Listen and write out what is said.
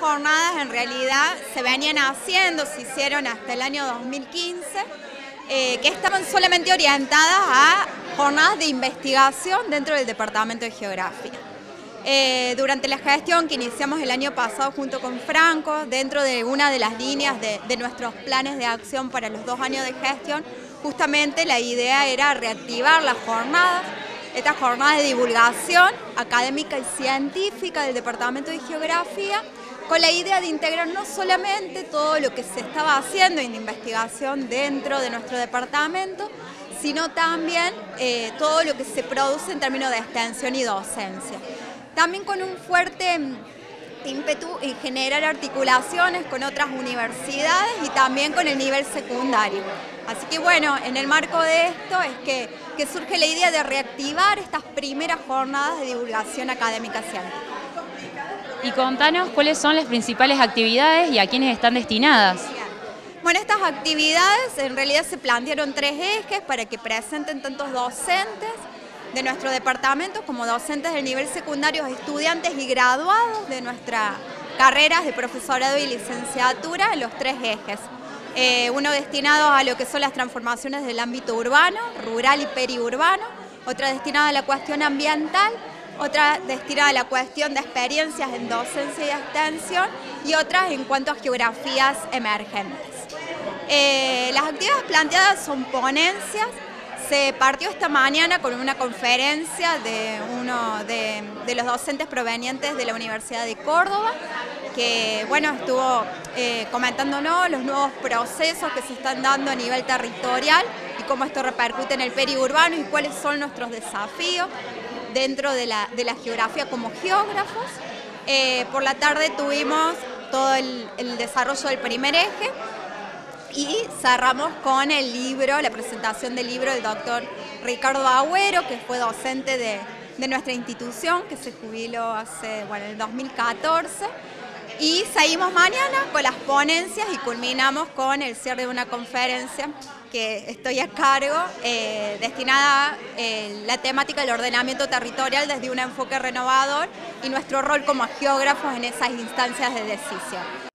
jornadas en realidad se venían haciendo, se hicieron hasta el año 2015, eh, que estaban solamente orientadas a jornadas de investigación dentro del Departamento de Geografía. Eh, durante la gestión que iniciamos el año pasado junto con Franco, dentro de una de las líneas de, de nuestros planes de acción para los dos años de gestión, justamente la idea era reactivar las jornadas, estas jornadas de divulgación académica y científica del Departamento de Geografía, con la idea de integrar no solamente todo lo que se estaba haciendo en investigación dentro de nuestro departamento, sino también eh, todo lo que se produce en términos de extensión y docencia. También con un fuerte ímpetu en generar articulaciones con otras universidades y también con el nivel secundario. Así que bueno, en el marco de esto es que, que surge la idea de reactivar estas primeras jornadas de divulgación académica científica. Y contanos cuáles son las principales actividades y a quiénes están destinadas. Bueno, estas actividades en realidad se plantearon tres ejes para que presenten tantos docentes de nuestro departamento como docentes del nivel secundario, estudiantes y graduados de nuestras carreras de profesorado y licenciatura en los tres ejes. Eh, uno destinado a lo que son las transformaciones del ámbito urbano, rural y periurbano, otra destinada a la cuestión ambiental, otra destinada a la cuestión de experiencias en docencia y extensión y otras en cuanto a geografías emergentes. Eh, las actividades planteadas son ponencias. Se partió esta mañana con una conferencia de uno de, los docentes provenientes de la Universidad de Córdoba, que bueno, estuvo eh, comentándonos los nuevos procesos que se están dando a nivel territorial y cómo esto repercute en el periurbano y cuáles son nuestros desafíos dentro de la, geografía como geógrafos. Eh, por la tarde tuvimos todo el desarrollo del primer eje, y cerramos con el libro, la presentación del libro del doctor Ricardo Agüero, que fue docente de, nuestra institución, que se jubiló hace, bueno, en el 2014. Y seguimos mañana con las ponencias y culminamos con el cierre de una conferencia que estoy a cargo, eh, destinada a eh, la temática del ordenamiento territorial desde un enfoque renovador y nuestro rol como geógrafos en esas instancias de decisión.